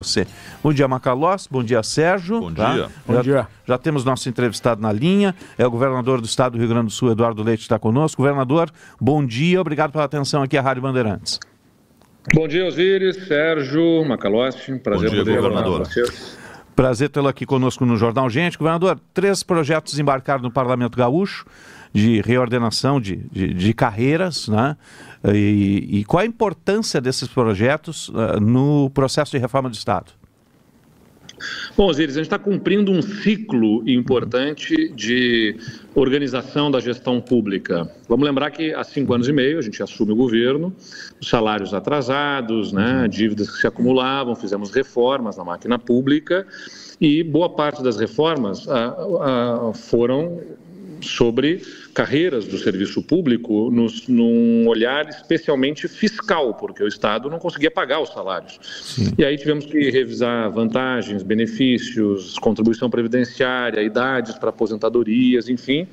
você. Bom dia, Macalós. Bom dia, Sérgio. Bom tá? dia. Já, Bom dia. Já temos nosso entrevistado na linha. É o governador do estado do Rio Grande do Sul, Eduardo Leite, está conosco. Governador, bom dia. Obrigado pela atenção aqui à Rádio Bandeirantes. Bom dia, Osiris, Sérgio, Macalós. Prazer bom dia, poder governador. Prazer tê-lo aqui conosco no Jornal Gente. Governador, três projetos embarcaram no Parlamento Gaúcho de reordenação de, de, de carreiras, né? E, e, qual a importância desses projetos uh, no processo de reforma do Estado? Bom, Osiris, a gente está cumprindo um ciclo importante de organização da gestão pública. Vamos lembrar que há cinco anos e meio a gente assume o governo, os salários atrasados, né, dívidas que se acumulavam, fizemos reformas na máquina pública e boa parte das reformas ah, ah, foram sobre carreiras do serviço público nos, num olhar especialmente fiscal, porque o Estado não conseguia pagar os salários. Sim. E aí tivemos que revisar vantagens, benefícios, contribuição previdenciária, idades para aposentadorias, enfim,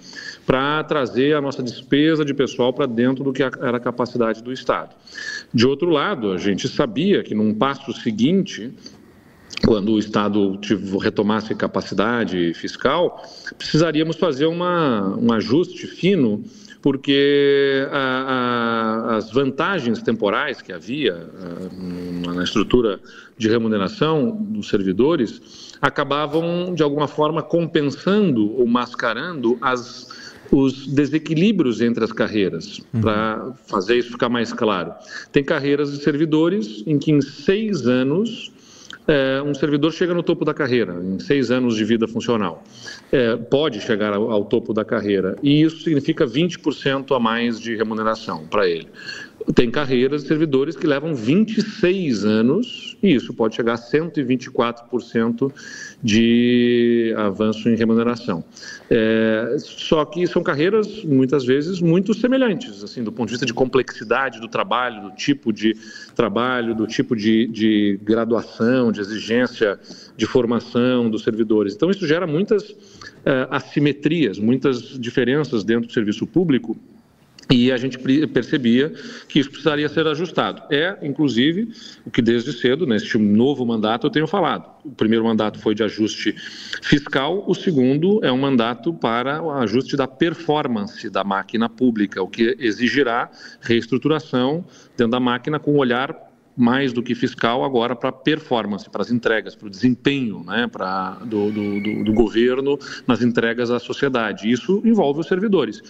para trazer a nossa despesa de pessoal para dentro do que era a capacidade do Estado. De outro lado, a gente sabia que num passo seguinte quando o Estado retomasse capacidade fiscal, precisaríamos fazer uma, um ajuste fino, porque a, a, as vantagens temporais que havia a, na estrutura de remuneração dos servidores acabavam, de alguma forma, compensando ou mascarando as os desequilíbrios entre as carreiras, uhum. para fazer isso ficar mais claro. Tem carreiras de servidores em que em seis anos é, um servidor chega no topo da carreira, em seis anos de vida funcional. É, pode chegar ao, ao, topo da carreira, e isso significa 20% a mais de remuneração para ele. Tem carreiras de servidores que levam 26 anos, e isso pode chegar a 124% de avanço em remuneração. É, só que são carreiras, muitas vezes, muito semelhantes, assim, do ponto de vista de complexidade do trabalho, do tipo de trabalho, do tipo de, de graduação, de exigência de formação dos servidores. Então, isso gera muitas é, assimetrias, muitas diferenças dentro do serviço público e a gente percebia que isso precisaria ser ajustado. É, inclusive, o que desde cedo, neste novo mandato, eu tenho falado. O primeiro mandato foi de ajuste fiscal, o segundo é um mandato para o ajuste da performance da máquina pública, o que exigirá reestruturação dentro da máquina com um olhar mais do que fiscal agora para performance, para as entregas, para o desempenho né, para, do, do, do, governo nas entregas à sociedade. Isso envolve os servidores.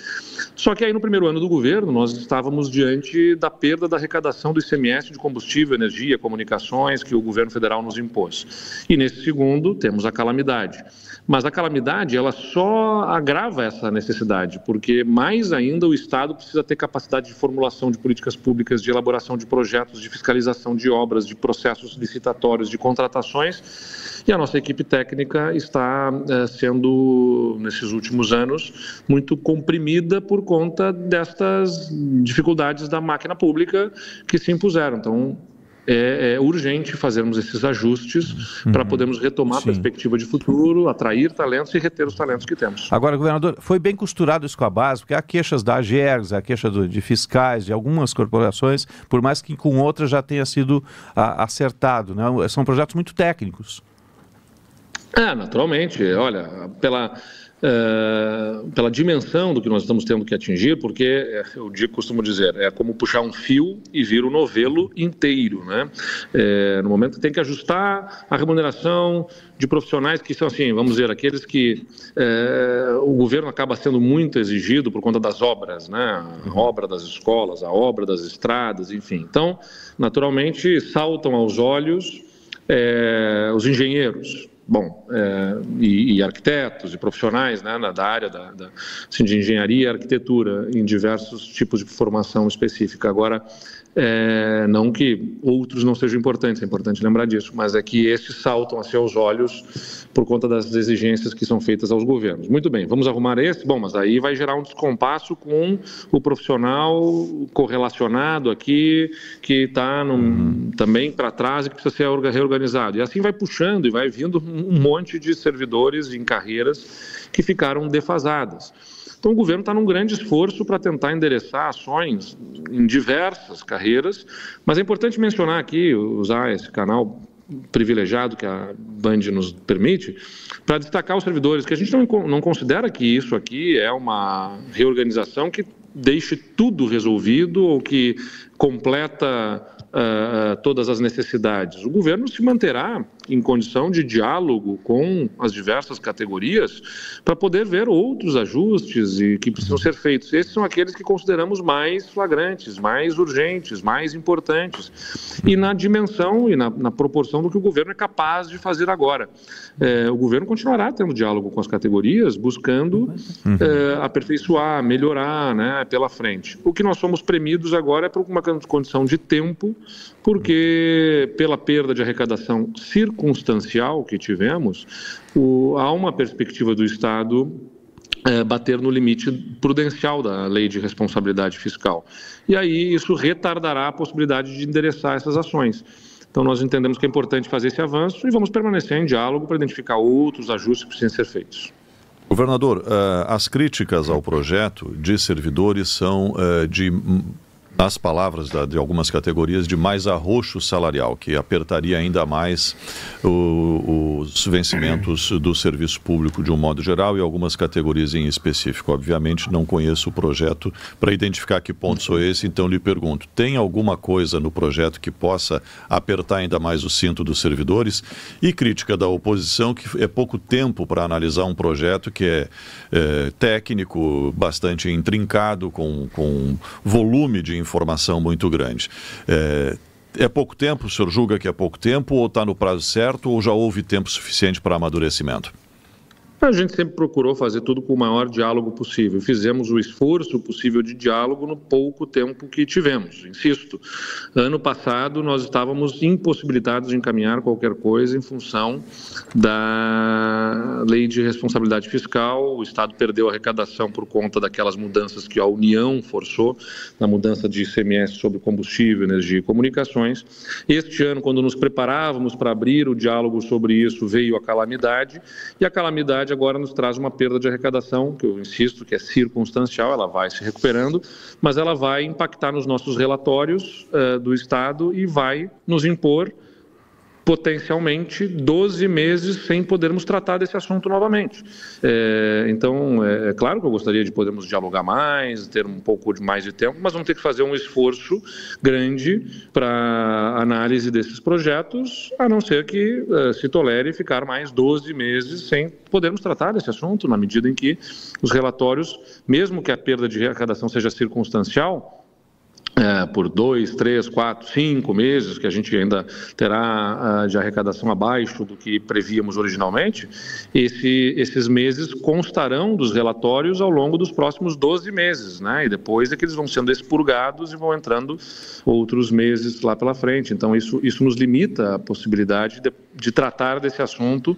Só que aí no primeiro ano do governo nós estávamos diante da perda da arrecadação do ICMS de combustível, energia, comunicações que o governo federal nos impôs. E nesse segundo temos a calamidade. Mas a calamidade, ela só agrava essa necessidade, porque mais ainda o Estado precisa ter capacidade de formulação de políticas públicas, de elaboração de projetos, de fiscalização de obras, de processos licitatórios, de contratações. E a nossa equipe técnica está é, sendo, nesses últimos anos, muito comprimida por conta destas dificuldades da máquina pública que se impuseram. Então, é, é, urgente fazermos esses ajustes uhum. para podermos retomar Sim. a perspectiva de futuro, atrair talentos e reter os talentos que temos. Agora, governador, foi bem costurado isso com a base, porque há queixas da AGERGS, há queixa do, de fiscais, de algumas corporações, por mais que com outras já tenha sido a, acertado. Né? São projetos muito técnicos. É, naturalmente. Olha, pela uh, pela dimensão do que nós estamos tendo que atingir, porque é, eu costumo dizer, é como puxar um fio e vir o novelo inteiro, né? É, no momento tem que ajustar a remuneração de profissionais que são assim, vamos dizer, aqueles que é, o governo acaba sendo muito exigido por conta das obras, né? A obra das escolas, a obra das estradas, enfim. Então, naturalmente, saltam aos olhos é, os engenheiros, bom, é, e, e, arquitetos e profissionais né, na, da área da, da assim, de engenharia e arquitetura em diversos tipos de formação específica. Agora, é, não que outros não sejam importantes, é importante lembrar disso, mas é que esses saltam assim aos olhos por conta das exigências que são feitas aos governos. Muito bem, vamos arrumar esse? Bom, mas aí vai gerar um descompasso com o profissional correlacionado aqui, que está uhum. também para trás e que precisa ser reorganizado. E assim vai puxando e vai vindo um monte de servidores em carreiras que ficaram defasadas. Então, o governo está num grande esforço para tentar endereçar ações em diversas carreiras, mas é importante mencionar aqui, usar esse canal privilegiado que a Band nos permite, para destacar os servidores, que a gente não, não considera que isso aqui é uma reorganização que deixe tudo resolvido ou que completa uh, todas as necessidades. O governo se manterá em condição de diálogo com as diversas categorias para poder ver outros ajustes e que precisam ser feitos. Esses são aqueles que consideramos mais flagrantes, mais urgentes, mais importantes e na dimensão e na, na proporção do que o governo é capaz de fazer agora. É, o governo continuará tendo diálogo com as categorias, buscando uhum. é, aperfeiçoar, melhorar, né, pela frente. O que nós somos premidos agora é por uma condição de tempo porque pela perda de arrecadação circunstancial que tivemos, o, há uma perspectiva do Estado é, bater no limite prudencial da lei de responsabilidade fiscal. E aí isso retardará a possibilidade de endereçar essas ações. Então, nós entendemos que é importante fazer esse avanço e vamos permanecer em diálogo para identificar outros ajustes que precisam ser feitos. Governador, uh, as críticas ao projeto de servidores são uh, de nas palavras da, de algumas categorias, de mais arroxo salarial, que apertaria ainda mais o, os vencimentos do serviço público de um modo geral e algumas categorias em específico. Obviamente, não conheço o projeto para identificar que ponto sou esse, então lhe pergunto: tem alguma coisa no projeto que possa apertar ainda mais o cinto dos servidores? E crítica da oposição, que é pouco tempo para analisar um projeto que é, é técnico, bastante intrincado, com, com volume de informação muito grande. É, é pouco tempo? O senhor julga que é pouco tempo ou está no prazo certo ou já houve tempo suficiente para amadurecimento? A gente sempre procurou fazer tudo com o maior diálogo possível. Fizemos o esforço possível de diálogo no pouco tempo que tivemos. Insisto, ano passado nós estávamos impossibilitados de encaminhar qualquer coisa em função da lei de responsabilidade fiscal. O Estado perdeu a arrecadação por conta daquelas mudanças que a União forçou, na mudança de ICMS sobre combustível, energia e comunicações. Este ano, quando nos preparávamos para abrir o diálogo sobre isso, veio a calamidade, e a calamidade agora nos traz uma perda de arrecadação, que eu insisto que é circunstancial, ela vai se recuperando, mas ela vai impactar nos nossos relatórios uh, do Estado e vai nos impor potencialmente 12 meses sem podermos tratar desse assunto novamente. É, então, é, é, claro que eu gostaria de podermos dialogar mais, ter um pouco de mais de tempo, mas vamos ter que fazer um esforço grande para análise desses projetos, a não ser que é, se tolere ficar mais 12 meses sem podermos tratar desse assunto, na medida em que os relatórios, mesmo que a perda de arrecadação seja circunstancial, é, por dois, três, quatro, cinco meses, que a gente ainda terá uh, de arrecadação abaixo do que prevíamos originalmente, esse, esses meses constarão dos relatórios ao longo dos próximos 12 meses, né? E depois é que eles vão sendo expurgados e vão entrando outros meses lá pela frente. Então, isso, isso nos limita a possibilidade de, de tratar desse assunto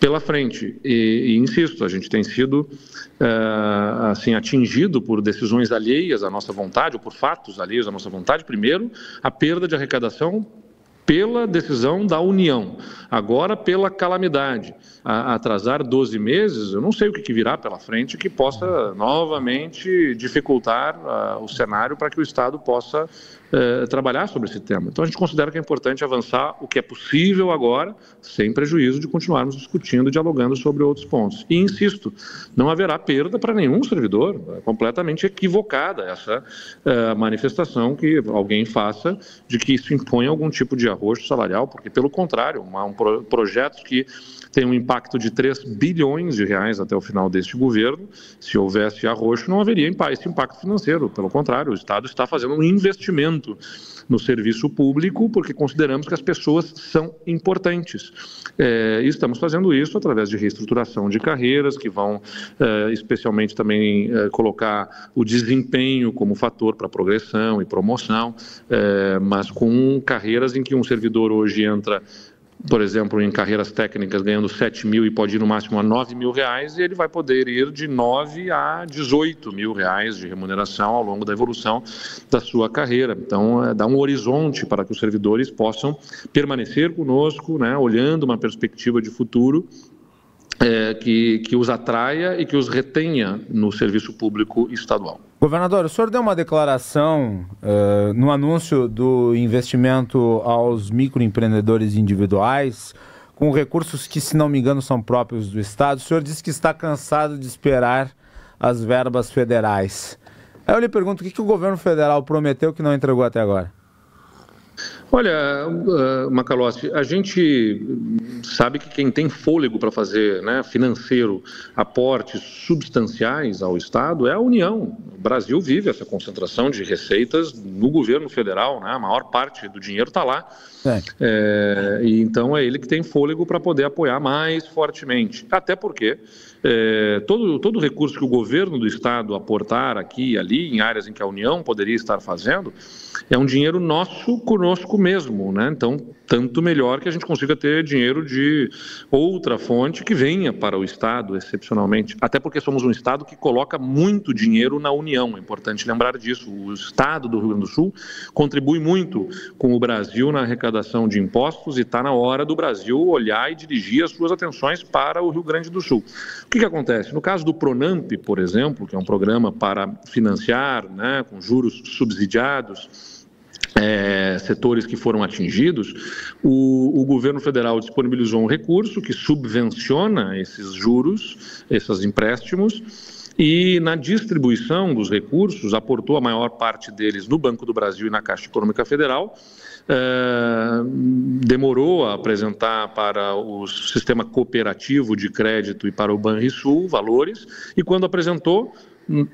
pela frente. E, e insisto, a gente tem sido uh, assim atingido por decisões alheias à nossa vontade, ou por fatos alheios à nossa vontade. Primeiro, a perda de arrecadação pela decisão da União, agora pela calamidade. A, atrasar 12 meses, eu não sei o que, que virá pela frente que possa novamente dificultar uh, o cenário para que o Estado possa uh, trabalhar sobre esse tema. Então a gente considera que é importante avançar o que é possível agora, sem prejuízo de continuarmos discutindo e dialogando sobre outros pontos. E insisto, não haverá perda para nenhum servidor, é completamente equivocada essa uh, manifestação que alguém faça de que isso impõe algum tipo de arroxo salarial, porque, pelo contrário, há um pro, que tem um impacto de 3 bilhões de reais até o final deste governo. Se houvesse arroxo, não haveria esse impacto financeiro. Pelo contrário, o Estado está fazendo um investimento no serviço público porque consideramos que as pessoas são importantes. É, estamos fazendo isso através de reestruturação de carreiras, que vão é, especialmente também é, colocar o desempenho como fator para progressão e promoção, é, mas com carreiras em que um servidor hoje entra por exemplo, em carreiras técnicas ganhando 7 mil e pode ir no máximo a 9 mil reais, e ele vai poder ir de 9 a 18 mil reais de remuneração ao longo da evolução da sua carreira. Então, é, dá um horizonte para que os servidores possam permanecer conosco, né, olhando uma perspectiva de futuro é, que, que os atraia e que os retenha no serviço público estadual. Governador, o senhor deu uma declaração uh, no anúncio do investimento aos microempreendedores individuais, com recursos que, se não me engano, são próprios do Estado. O senhor disse que está cansado de esperar as verbas federais. Aí eu lhe pergunto, o que, que o governo federal prometeu que não entregou até agora? Olha, uh, Macalossi, a gente sabe que quem tem fôlego para fazer né, financeiro aportes substanciais ao Estado é a União. O Brasil vive essa concentração de receitas no governo federal, né, a maior parte do dinheiro está lá. É. É, e então é ele que tem fôlego para poder apoiar mais fortemente. Até porque é, todo, todo recurso que o governo do Estado aportar aqui e ali, em áreas em que a União poderia estar fazendo, é um dinheiro nosso conosco mesmo, né? Então, tanto melhor que a gente consiga ter dinheiro de outra fonte que venha para o Estado, excepcionalmente. Até porque somos um Estado que coloca muito dinheiro na União, é importante lembrar disso. O Estado do Rio Grande do Sul contribui muito com o Brasil na arrecadação de impostos e está na hora do Brasil olhar e dirigir as suas atenções para o Rio Grande do Sul. O que, que acontece? No caso do Pronamp, por exemplo, que é um programa para financiar né, com juros subsidiados, é, setores que foram atingidos, o, o, governo federal disponibilizou um recurso que subvenciona esses juros, esses empréstimos, e na distribuição dos recursos, aportou a maior parte deles no Banco do Brasil e na Caixa Econômica Federal. É, demorou a apresentar para o sistema cooperativo de crédito e para o Banrisul valores, e quando apresentou,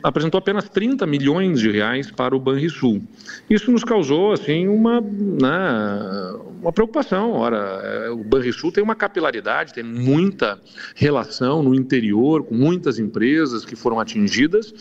apresentou apenas 30 milhões de reais para o Banrisul. Isso nos causou assim uma, né, uma preocupação. Ora, é, o Banrisul tem uma capilaridade, tem muita relação no interior com muitas empresas que foram atingidas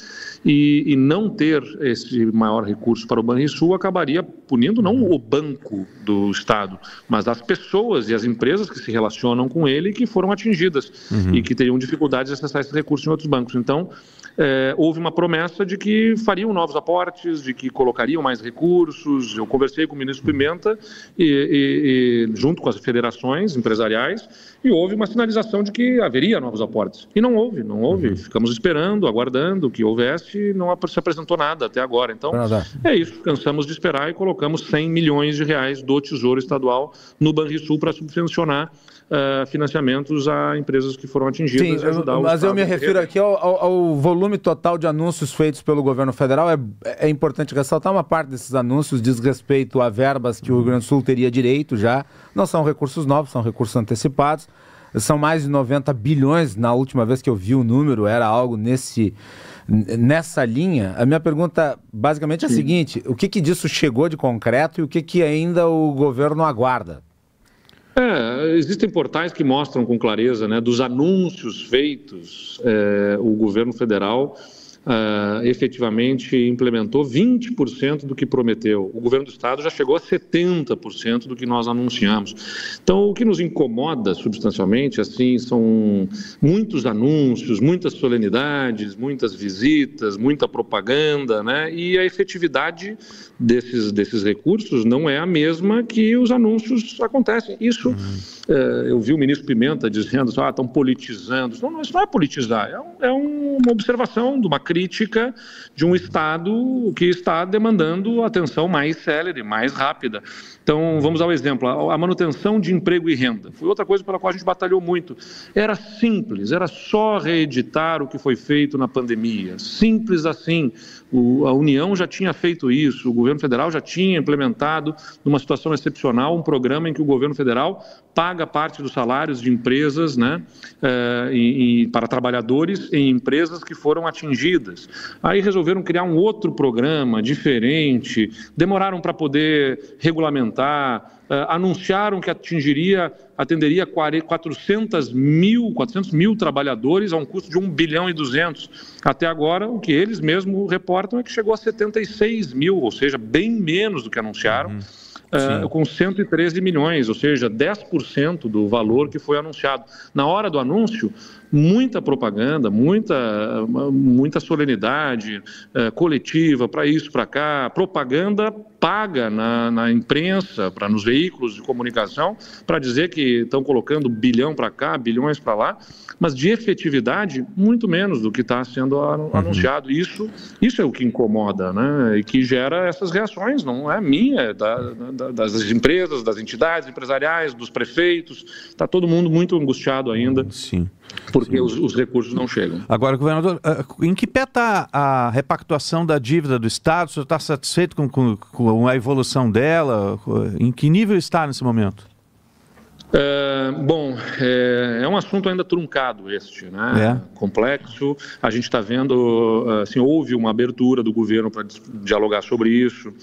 e, e não ter esse maior recurso para o Banrisul acabaria punindo não o banco do Estado, mas as pessoas e as empresas que se relacionam com ele e que foram atingidas uhum. e que teriam dificuldades de acessar esse recurso em outros bancos. Então, é, houve uma promessa de que fariam novos aportes, de que colocariam mais recursos. Eu conversei com o ministro Pimenta, e, e, e, junto com as federações empresariais, e houve uma sinalização de que haveria novos aportes. E não houve, não houve. Uhum. Ficamos esperando, aguardando que houvesse, e não se apresentou nada até agora. Então, é isso. Cansamos de esperar e colocamos 100 milhões de reais do Tesouro Estadual no Banrisul para subvencionar uh, financiamentos a empresas que foram atingidas Sim, eu, Mas eu me refiro aqui ao, ao, ao, volume total de anúncios feitos pelo governo federal. É, é importante ressaltar uma parte desses anúncios diz respeito a verbas que o Rio Grande do Sul teria direito já. Não são recursos novos, são recursos antecipados. São mais de 90 bilhões. Na última vez que eu vi o número, era algo nesse nessa linha, a minha pergunta basicamente é a seguinte: o que, que disso chegou de concreto e o que, que ainda o governo aguarda? É, existem portais que mostram com clareza, né, dos anúncios feitos, é, o governo federal uh, efetivamente implementou 20% do que prometeu. O governo do estado já chegou a 70% do que nós anunciamos. Então, o que nos incomoda substancialmente, assim, são muitos anúncios, muitas solenidades, muitas visitas, muita propaganda, né? E a efetividade desses, desses recursos não é a mesma que os anúncios acontecem. Isso, uhum. Uh, eu vi o ministro Pimenta dizendo, ah, estão politizando. Não, isso não é politizar, é, um, é uma observação de uma crítica de um Estado que está demandando atenção mais célere, mais rápida. Então, vamos ao exemplo, a manutenção de emprego e renda. Foi outra coisa pela qual a gente batalhou muito. Era simples, era só reeditar o que foi feito na pandemia. Simples assim. O, a União já tinha feito isso, o governo federal já tinha implementado, numa situação excepcional, um programa em que o governo federal paga parte dos salários de empresas né, eh, e, e para trabalhadores em empresas que foram atingidas. Aí resolveram criar um outro programa diferente, demoraram para poder regulamentar, Uh, anunciaram que atingiria, atenderia 400 mil, 400 mil trabalhadores a um custo de 1 bilhão e 200. Até agora, o que eles mesmos reportam é que chegou a 76 mil, ou seja, bem menos do que anunciaram. Uhum uh, com 113 milhões, ou seja, 10% do valor que foi anunciado. Na hora do anúncio, muita propaganda, muita, muita solenidade uh, coletiva para isso, para cá, propaganda paga na, na imprensa, para nos veículos de comunicação, para dizer que estão colocando bilhão para cá, bilhões para lá, mas de efetividade, muito menos do que está sendo uhum. anunciado. Isso, isso é o que incomoda, né? E que gera essas reações, não é minha, é da, da, das empresas, das entidades empresariais, dos prefeitos. Está todo mundo muito angustiado ainda. Sim. Porque. Os, os, recursos não chegam. Agora, governador, eh, em que pé está a repactuação da dívida do Estado? O senhor está satisfeito com, com, com a evolução dela? Em que nível está nesse momento? É, bom, é, é, um assunto ainda truncado este, né? É. Complexo. A gente está vendo, assim, houve uma abertura do governo para dialogar sobre isso.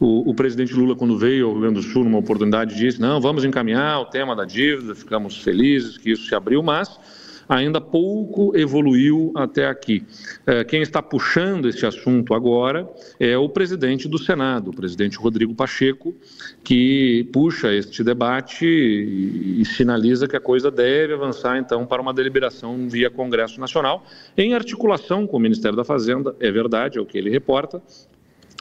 O, o, presidente Lula, quando veio ao Rio Grande do Sul, numa oportunidade, disse: não, vamos encaminhar o tema da dívida. Ficamos felizes que isso se abriu, mas ainda pouco evoluiu até aqui. É, quem está puxando esse assunto agora é o presidente do Senado, o presidente Rodrigo Pacheco, que puxa este debate e sinaliza que a coisa deve avançar, então, para uma deliberação via Congresso Nacional, em articulação com o Ministério da Fazenda, é verdade, é o que ele reporta,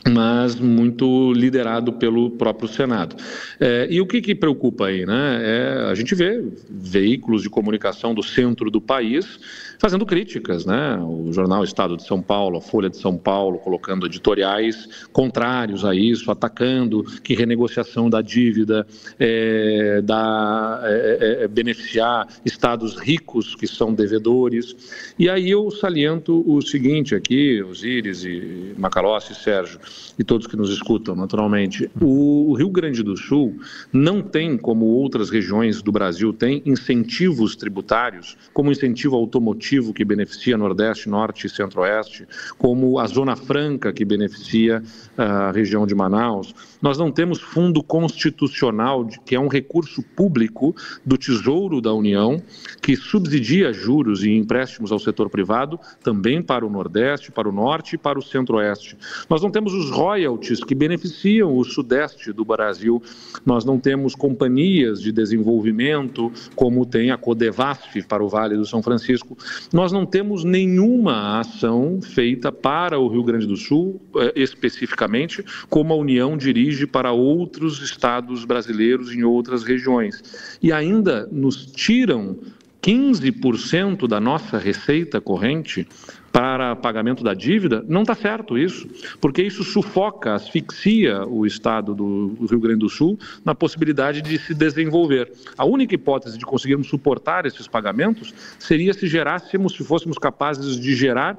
mas muito liderado pelo próprio Senado. É, e o que, que, preocupa aí? Né? É, a gente vê veículos de comunicação do centro do país fazendo críticas, né? O jornal Estado de São Paulo, a Folha de São Paulo, colocando editoriais contrários a isso, atacando que renegociação da dívida é, dá, é, é, é beneficiar estados ricos que são devedores. E aí eu saliento o seguinte aqui, Osíris e Macalossi e Sérgio, e todos que nos escutam, naturalmente. O Rio Grande do Sul não tem, como outras regiões do Brasil, tem incentivos tributários, como incentivo automotivo que beneficia Nordeste, Norte e Centro-Oeste, como a Zona Franca, que beneficia ah, a região de Manaus. Nós não temos fundo constitucional, que é um recurso público do Tesouro da União, que subsidia juros e empréstimos ao setor privado, também para o Nordeste, para o Norte e para o Centro-Oeste. Nós não temos os royalties que beneficiam o Sudeste do Brasil. Nós não temos companhias de desenvolvimento, como tem a Codevasf para o Vale do São Francisco nós não temos nenhuma ação feita para o Rio Grande do Sul, eh, especificamente, como a União dirige para outros estados brasileiros em outras regiões. E ainda nos tiram 15% da nossa receita corrente para pagamento da dívida, não está certo isso, porque isso sufoca, asfixia o Estado do Rio Grande do Sul na possibilidade de se desenvolver. A única hipótese de conseguirmos suportar esses pagamentos seria se gerássemos, se fôssemos capazes de gerar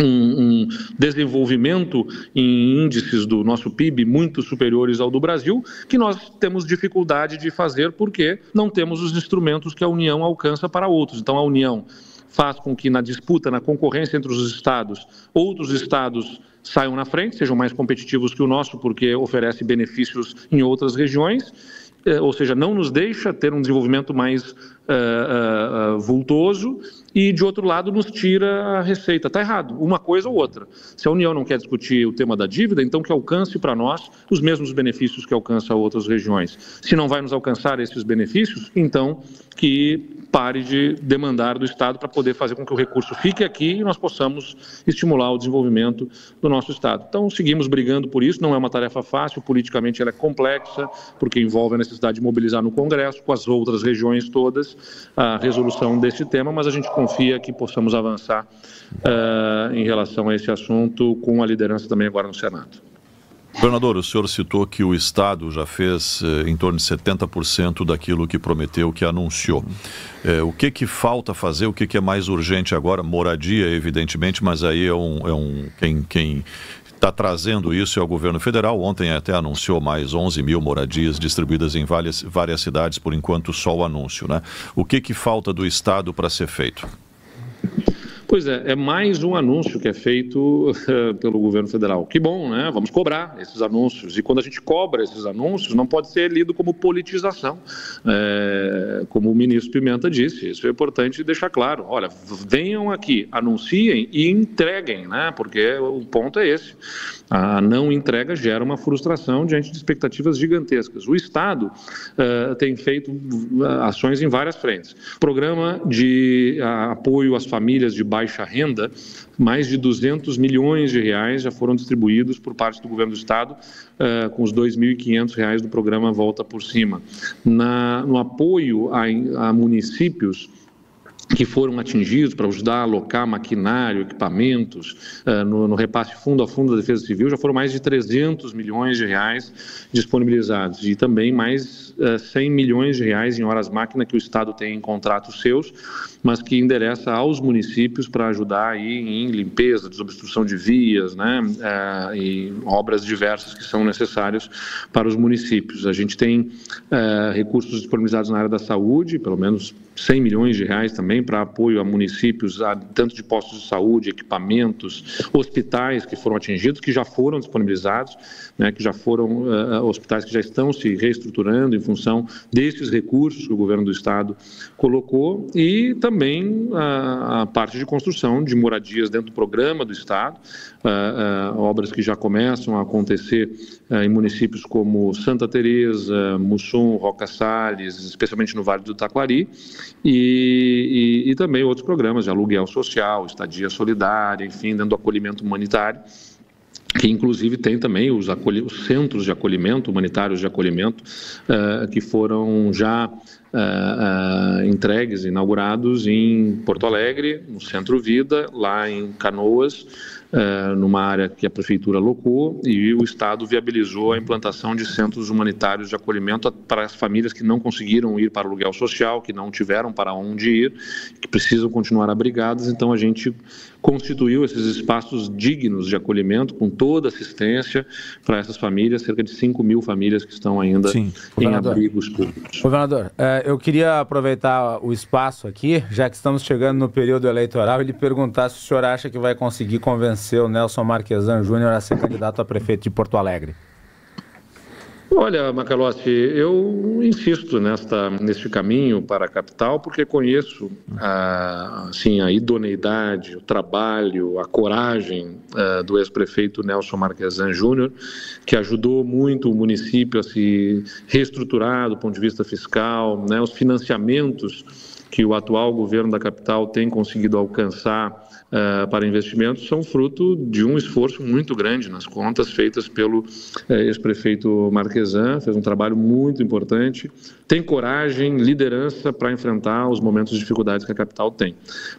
um, um, desenvolvimento em índices do nosso PIB muito superiores ao do Brasil, que nós temos dificuldade de fazer porque não temos os instrumentos que a União alcança para outros. Então, a União faz com que na disputa, na concorrência entre os estados, outros estados saiam na frente, sejam mais competitivos que o nosso, porque oferece benefícios em outras regiões, eh, ou seja, não nos deixa ter um desenvolvimento mais uh, uh, vultoso e, de outro lado, nos tira a receita. Está errado, uma coisa ou outra. Se a União não quer discutir o tema da dívida, então que alcance para nós os mesmos benefícios que alcança outras regiões. Se não vai nos alcançar esses benefícios, então que pare de demandar do Estado para poder fazer com que o recurso fique aqui e nós possamos estimular o desenvolvimento do nosso Estado. Então, seguimos brigando por isso, não é uma tarefa fácil, politicamente ela é complexa, porque envolve a necessidade de mobilizar no Congresso, com as outras regiões todas, a resolução desse tema, mas a gente confia que possamos avançar uh, em relação a esse assunto com a liderança também agora no Senado. Governador, o senhor citou que o Estado já fez eh, em torno de 70% daquilo que prometeu, que anunciou. Eh, o que, que falta fazer, o que, que é mais urgente agora? Moradia, evidentemente, mas aí é um. É um quem, quem está trazendo isso é o governo federal. Ontem até anunciou mais 11 mil moradias distribuídas em várias, várias cidades, por enquanto só o anúncio. Né? O que, que falta do Estado para ser feito? Pois é, é mais um anúncio que é feito pelo governo federal. Que bom, né? Vamos cobrar esses anúncios. E quando a gente cobra esses anúncios, não pode ser lido como politização. É, como o ministro Pimenta disse, isso é importante deixar claro. Olha, venham aqui, anunciem e entreguem, né? Porque o ponto é esse. A não entrega gera uma frustração diante de expectativas gigantescas. O Estado uh, tem feito ações em várias frentes. Programa de apoio às famílias de baixa renda, mais de 200 milhões de reais já foram distribuídos por parte do governo do Estado, uh, com os 2.500 reais do programa Volta por Cima. Na, no apoio a, a municípios, que foram atingidos para ajudar a alocar maquinário, equipamentos, no, no, repasse fundo a fundo da Defesa Civil, já foram mais de 300 milhões de reais disponibilizados e também mais uh, eh, 100 milhões de reais em horas-máquina que o Estado tem em contratos seus, mas que endereça aos municípios para ajudar aí em limpeza, desobstrução de vias, né, uh, e obras diversas que são necessárias para os municípios. A gente tem recursos disponibilizados na área da saúde, pelo menos 100 milhões de reais também para apoio a municípios, tanto de postos de saúde, equipamentos, hospitais que foram atingidos, que já foram disponibilizados, né, que já foram hospitais que já estão se reestruturando em função desses recursos que o governo do estado colocou e também a, a parte de construção de moradias dentro do programa do estado, uh, uh, obras que já começam a acontecer em municípios como Santa Teresa, Mussum, Roca Salles, especialmente no Vale do Taquari, e, e, e também outros programas de aluguel social, estadia solidária, enfim, dentro do acolhimento humanitário que inclusive tem também os, os, centros de acolhimento, humanitários de acolhimento, uh, que foram já uh, uh, entregues, inaugurados em Porto Alegre, no Centro Vida, lá em Canoas, uh, numa área que a prefeitura alocou e o Estado viabilizou a implantação de centros humanitários de acolhimento para as famílias que não conseguiram ir para o aluguel social, que não tiveram para onde ir, que precisam continuar abrigadas. Então a gente constituiu esses espaços dignos de acolhimento, com toda assistência para essas famílias, cerca de 5 mil famílias que estão ainda Sim. em abrigos públicos. Governador, é, eu queria aproveitar o espaço aqui, já que estamos chegando no período eleitoral, e lhe perguntar se o senhor acha que vai conseguir convencer o Nelson Marquesan Júnior a ser candidato a prefeito de Porto Alegre. Olha, Macalossi, eu insisto nesta, neste caminho para a capital porque conheço a, assim, a idoneidade, o trabalho, a coragem uh, do ex-prefeito Nelson Marquesan Júnior, que ajudou muito o município a se reestruturar do ponto de vista fiscal, né, os financiamentos que o atual governo da capital tem conseguido alcançar uh, para investimentos são fruto de um esforço muito grande nas contas feitas pelo uh, ex-prefeito Marquesan, fez um trabalho muito importante, tem coragem, liderança para enfrentar os momentos de dificuldades que a capital tem.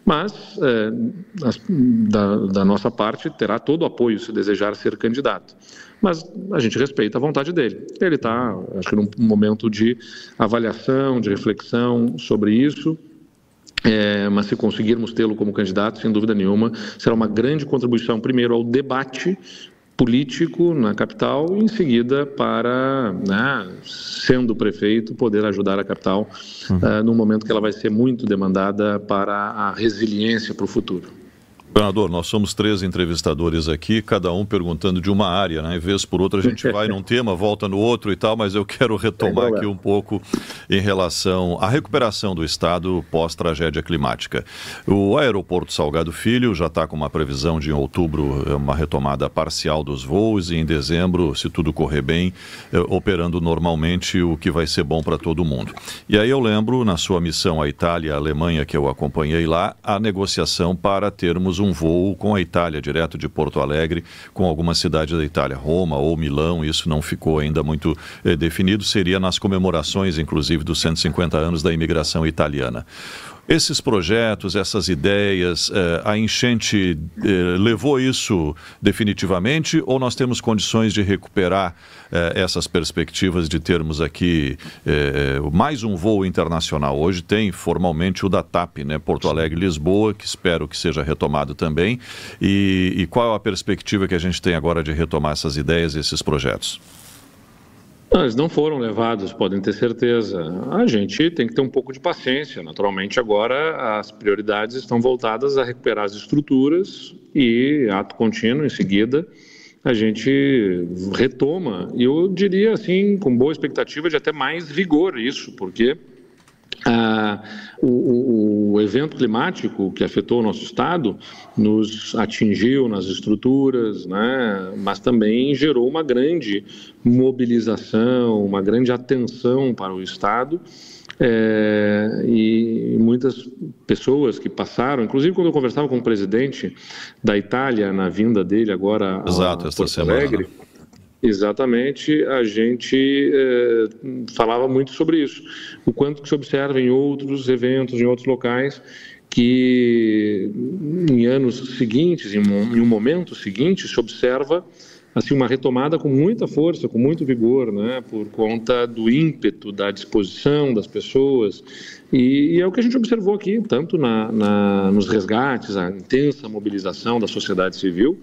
Mas, uh, as, da, da nossa parte, terá todo o apoio se desejar ser candidato mas a gente respeita a vontade dele. Ele está, acho que, num momento de avaliação, de reflexão sobre isso. É, mas se conseguirmos tê-lo como candidato, sem dúvida nenhuma, será uma grande contribuição, primeiro, ao debate político na capital e, em seguida, para, né, sendo prefeito, poder ajudar a capital uhum. uh, num momento que ela vai ser muito demandada para a resiliência para o futuro. Governador, nós somos três entrevistadores aqui, cada um perguntando de uma área, né? E vez por outra a gente vai num tema, volta no outro e tal, mas eu quero retomar aqui um pouco em relação à recuperação do Estado pós-tragédia climática. O aeroporto Salgado Filho já está com uma previsão de em outubro uma retomada parcial dos voos e em dezembro, se tudo correr bem, eh, operando normalmente, o que vai ser bom para todo mundo. E aí eu lembro, na sua missão à Itália e à Alemanha, que eu acompanhei lá, a negociação para termos um um voo com a Itália, direto de Porto Alegre, com alguma cidade da Itália, Roma ou Milão, isso não ficou ainda muito eh, definido, seria nas comemorações, inclusive, dos 150 anos da imigração italiana. Esses projetos, essas ideias, eh, a enchente eh, levou isso definitivamente ou nós temos condições de recuperar eh, essas perspectivas de termos aqui mais um voo internacional? Hoje tem formalmente o da TAP, né? Porto Alegre-Lisboa, que espero que seja retomado também. E, e qual a perspectiva que a gente tem agora de retomar essas ideias e esses projetos? Eles não foram levados, podem ter certeza. A gente tem que ter um pouco de paciência. Naturalmente, agora as prioridades estão voltadas a recuperar as estruturas e, ato contínuo, em seguida, a gente retoma. E eu diria, assim, com boa expectativa de até mais vigor isso, porque a, o, o, evento climático que afetou o nosso estado nos atingiu nas estruturas, né, mas também gerou uma grande mobilização, uma grande atenção para o estado. É, e muitas pessoas que passaram, inclusive quando eu conversava com o presidente da Itália na vinda dele agora Exato, a Porto Alegre, semana? Exatamente, a gente é, falava muito sobre isso. O quanto que se observa em outros eventos, em outros locais, que em anos seguintes, em um, em um momento seguinte, se observa assim uma retomada com muita força, com muito vigor, né, por conta do ímpeto, da disposição das pessoas e, e é o que a gente observou aqui, tanto na, na, nos resgates, a intensa mobilização da sociedade civil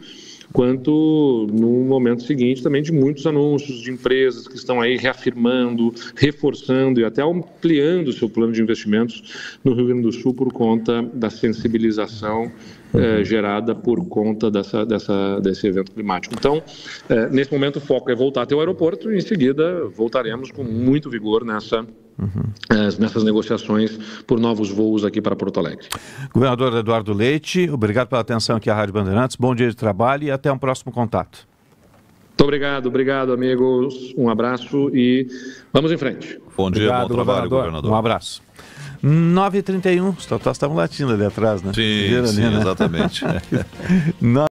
quanto no momento seguinte também de muitos anúncios de empresas que estão aí reafirmando, reforçando e até ampliando o seu plano de investimentos no Rio Grande do Sul por conta da sensibilização eh, gerada por conta dessa, dessa, desse evento climático. Então, eh, nesse momento o foco é voltar até o aeroporto e em seguida voltaremos com muito vigor nessa Uhum. nessas negociações por novos voos aqui para Porto Alegre. Governador Eduardo Leite, obrigado pela atenção aqui à Rádio Bandeirantes, bom dia de trabalho e até um próximo contato. Muito obrigado, obrigado amigos, um abraço e vamos em frente. Bom dia, obrigado, bom trabalho, governador. governador. Um abraço. 9h31, os totós estavam latindo ali atrás, né? Sim, sim, ali, né? exatamente.